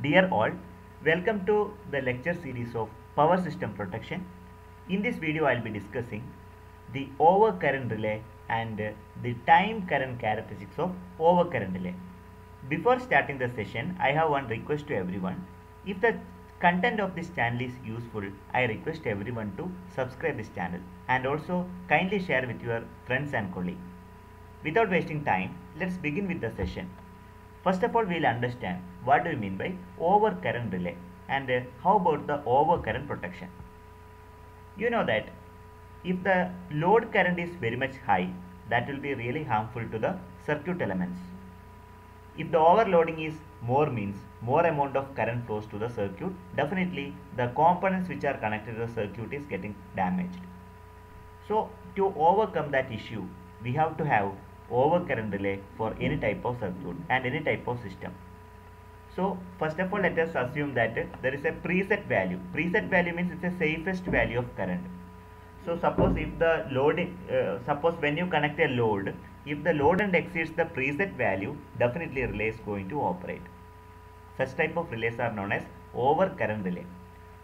Dear all, welcome to the lecture series of Power System Protection. In this video, I will be discussing the overcurrent relay and the time current characteristics of overcurrent relay. Before starting the session, I have one request to everyone. If the content of this channel is useful, I request everyone to subscribe this channel and also kindly share with your friends and colleagues. Without wasting time, let's begin with the session. First of all, we'll understand what do we mean by overcurrent relay and uh, how about the overcurrent protection. You know that if the load current is very much high, that will be really harmful to the circuit elements. If the overloading is more means more amount of current flows to the circuit, definitely the components which are connected to the circuit is getting damaged. So to overcome that issue, we have to have overcurrent relay for any type of circuit and any type of system. So first of all let us assume that there is a preset value. Preset value means it's the safest value of current. So suppose if the load, uh, suppose when you connect a load, if the load and exceeds the preset value, definitely relay is going to operate. Such type of relays are known as overcurrent relay.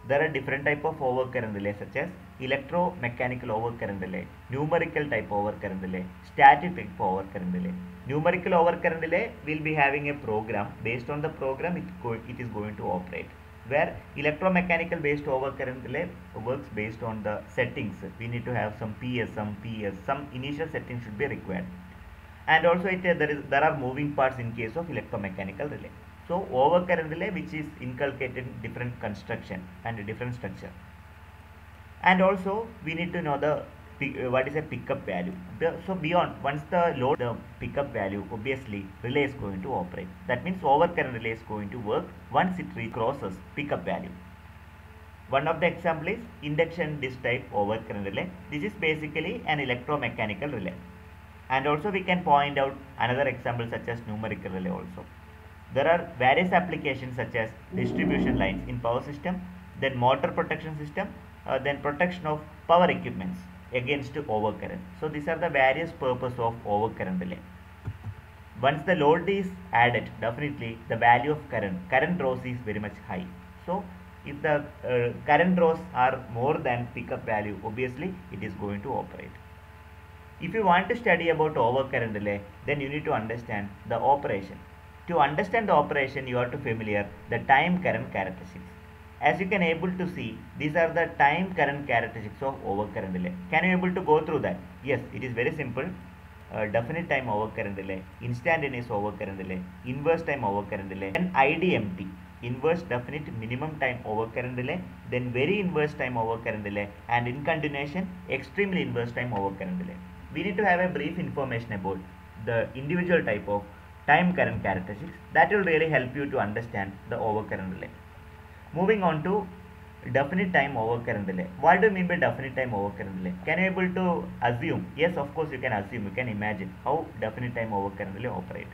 There are different type of overcurrent relay such as electromechanical overcurrent relay, numerical type overcurrent relay, static type overcurrent relay. Numerical overcurrent relay will be having a program. Based on the program, it, it is going to operate. Where electromechanical based overcurrent relay works based on the settings. We need to have some PSM, PS, some initial settings should be required. And also it, there is there are moving parts in case of electromechanical relay. So overcurrent relay which is inculcated in different construction and different structure. And also we need to know the uh, what is a pickup value. So beyond once the load the pickup value obviously relay is going to operate. That means overcurrent relay is going to work once it crosses pickup value. One of the example is induction disk type overcurrent relay. This is basically an electromechanical relay. And also we can point out another example such as numerical relay also. There are various applications such as distribution lines in power system, then motor protection system, uh, then protection of power equipments against overcurrent. So these are the various purpose of overcurrent relay. Once the load is added, definitely the value of current, current draws is very much high. So if the uh, current draws are more than pickup value, obviously it is going to operate. If you want to study about overcurrent relay, then you need to understand the operation. To understand the operation, you are to familiar the time current characteristics. As you can able to see, these are the time current characteristics of overcurrent relay. Can you able to go through that? Yes, it is very simple. Uh, definite time overcurrent relay, instantaneous overcurrent relay, inverse time overcurrent relay, and IDMT, inverse definite minimum time overcurrent relay, then very inverse time overcurrent relay, and in continuation, extremely inverse time overcurrent relay. We need to have a brief information about the individual type of time current characteristics that will really help you to understand the overcurrent delay. Moving on to definite time overcurrent delay. What do you mean by definite time overcurrent delay? Can you able to assume? Yes, of course you can assume. You can imagine how definite time overcurrent relay operate.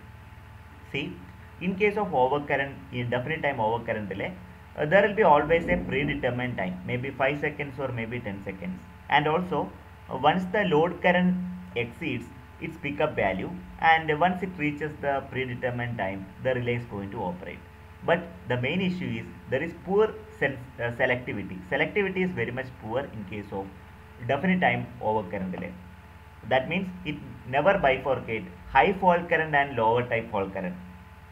See, in case of overcurrent, in definite time overcurrent relay, uh, there will be always a predetermined time, maybe 5 seconds or maybe 10 seconds. And also, uh, once the load current exceeds its pickup value and once it reaches the predetermined time, the relay is going to operate. But the main issue is there is poor uh, selectivity. Selectivity is very much poor in case of definite time overcurrent relay. That means it never bifurcate high fault current and lower type fault current.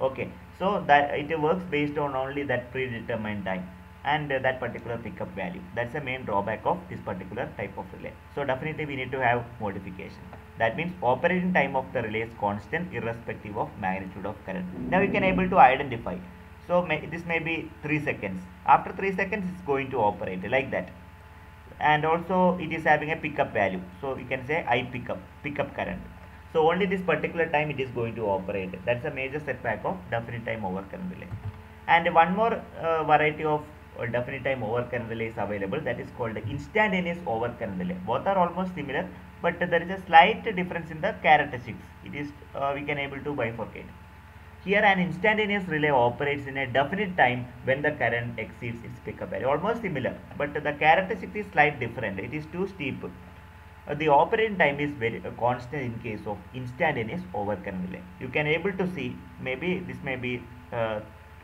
Okay, so that it works based on only that predetermined time and uh, that particular pickup value. That's the main drawback of this particular type of relay. So definitely we need to have modification. That means operating time of the relay is constant irrespective of magnitude of current. Now you can able to identify so may, this may be 3 seconds. After 3 seconds it's going to operate like that. And also it is having a pickup value. So you can say I pickup, pickup current. So only this particular time it is going to operate. That's a major setback of definite time over current relay. And one more uh, variety of uh, definite time over current relay is available that is called instantaneous over current relay. Both are almost similar but there is a slight difference in the characteristics. It is uh, we can able to bifurcate. Here an instantaneous relay operates in a definite time when the current exceeds its pickup value. Almost similar, but the characteristic is slightly different. It is too steep. Uh, the operating time is very uh, constant in case of instantaneous overcurrent relay. You can able to see maybe this may be uh, 3 seconds. After 3 seconds it's going to operate. That's a major setback of definite time overcurrent relay. And one more uh, variety of uh, definite time overcurrent relay. That is called instantaneous overcurrent relay. Both are almost similar, but there is a slight difference in the characteristics. It is uh, we can able to bifurcate. Here an instantaneous relay operates in a definite time when the current exceeds its pickup value. Almost similar, but the characteristic is slightly different. It is too steep. Uh, the operating time is very uh, constant in case of instantaneous overcurrent relay.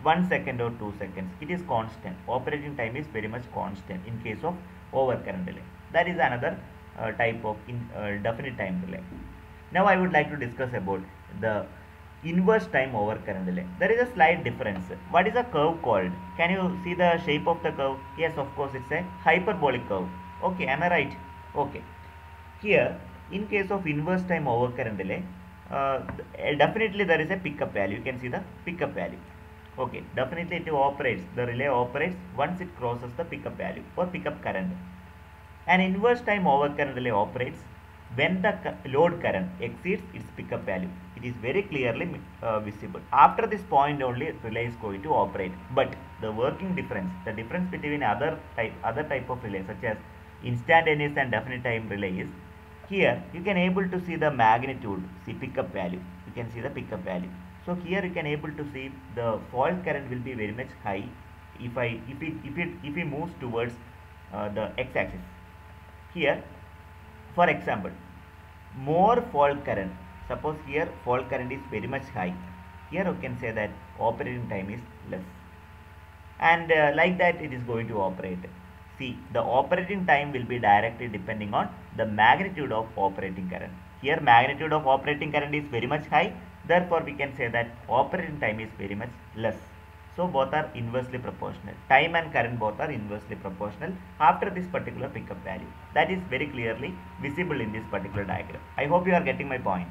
1 second or 2 seconds. It is constant. Operating time is very much constant in case of overcurrent relay. That is another uh, type of in, uh, definite time relay. Now I would like to discuss about the inverse time overcurrent relay. There is a slight difference. What is a curve called? Can you see the shape of the curve? Yes, of course, it's a hyperbolic curve. Okay, am I right? Okay. Here, in case of inverse time overcurrent relay, uh, definitely there is a pickup value. You can see the pickup value. Okay, definitely it operates. The relay operates once it crosses the pickup value or pickup current. An inverse time overcurrent relay operates when the load current exceeds its pickup value. It is very clearly uh, visible. After this point only relay is going to operate. But the working difference, the difference between other type, other type of relay such as instantaneous and definite time relay is here you can able to see the magnitude, see pickup value. You can see the pickup value. So here you can able to see the fault current will be very much high if I if it if it if it moves towards uh, the x-axis. Here, for example, more fault current. Suppose here fault current is very much high. Here you can say that operating time is less. And uh, like that it is going to operate. See, the operating time will be directly depending on the magnitude of operating current. Here magnitude of operating current is very much high. Therefore, we can say that operating time is very much less. So both are inversely proportional. Time and current both are inversely proportional after this particular pickup value. That is very clearly visible in this particular diagram. I hope you are getting my point.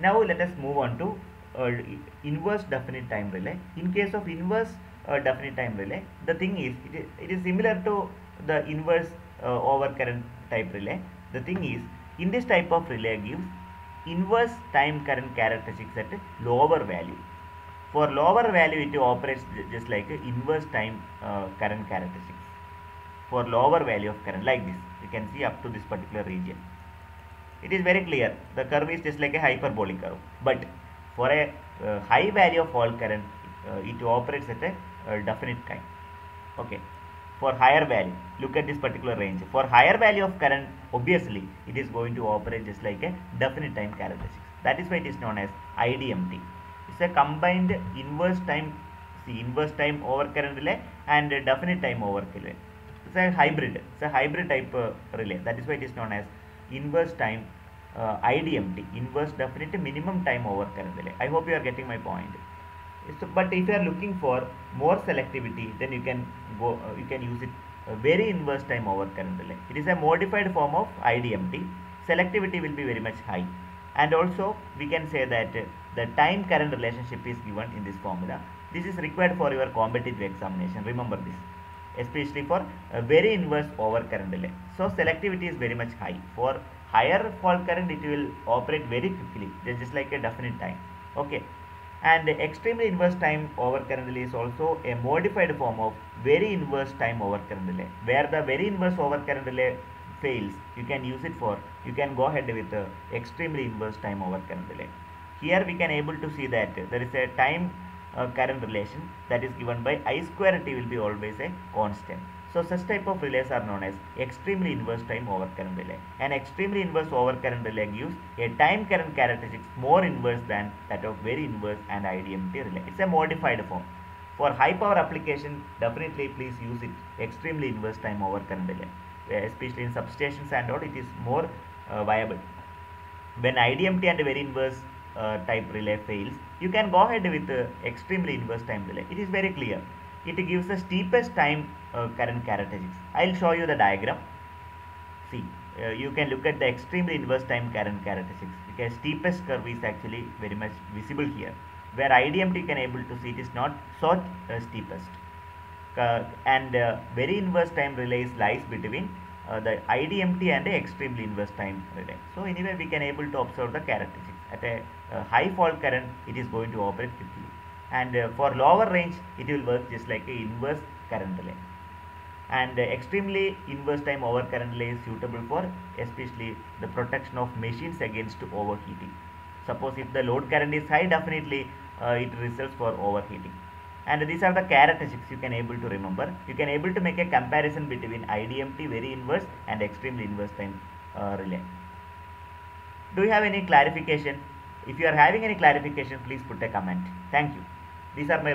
Now let us move on to uh, inverse definite time relay. In case of inverse uh, definite time relay, the thing is it, is it is similar to the inverse uh, overcurrent type relay. The thing is in this type of relay gives inverse time current characteristics at lower value for lower value it operates just like inverse time uh, current characteristics. For lower value of current like this you can see up to this particular region. It is very clear the curve is just like a hyperbolic curve. But for a uh, high value of fault current uh, it operates at a definite time. Okay. For higher value look at this particular range. For higher value of current obviously it is going to operate just like a definite time characteristics. That is why it is known as IDMT it's a combined inverse time see inverse time overcurrent relay and definite time over relay it's a hybrid it's a hybrid type uh, relay. That is why it is known as inverse time uh, IDMT inverse definite minimum time overcurrent relay I hope you are getting my point. So, but if you are looking for more selectivity then you can go uh, you can use it very inverse time overcurrent relay it is a modified form of IDMT selectivity will be very much high. And also we can say that the time current relationship is given in this formula. This is required for your competitive examination. Remember this. Especially for a very inverse over current relay so selectivity is very much high. For higher fault current it will operate very quickly. Just like a definite time. Okay. And extremely inverse time over current relay is also a modified form of very inverse time over current relay where the very inverse over current relay fails you can use it for you can go ahead with the extremely inverse time over current relay here we can able to see that there is a time uh, current relation that is given by i square t will be always a constant. So such type of relays are known as extremely inverse time over current relay. An extremely inverse over current relay gives a time current characteristics more inverse than that of very inverse and idmt relay. It's a modified form. For high power application definitely please use it extremely inverse time over current relay. Especially in substations and all it is more uh, viable. When idmt and very inverse uh, type relay fails you can go ahead with uh, extremely inverse time relay. It is very clear. It gives the steepest time uh, current characteristics. I'll show you the diagram. See uh, you can look at the extremely inverse time current characteristics. Because steepest curve is actually very much visible here where idmt can able to see it is not so uh, steepest. And very inverse time relays lies between the IDMT and the extremely inverse time relay. So anyway we can able to observe the characteristics. At a uh, high fault current it is going to operate quickly and uh, for lower range it will work just like a inverse current relay. And extremely inverse time over current relay is suitable for especially the protection of machines against overheating. Suppose if the load current is high definitely it results for overheating and these are the characteristics you can able to remember you can able to make a comparison between idmt very inverse and extremely inverse time uh, relay do you have any clarification? If you are having any clarification please put a comment. Thank you. These are my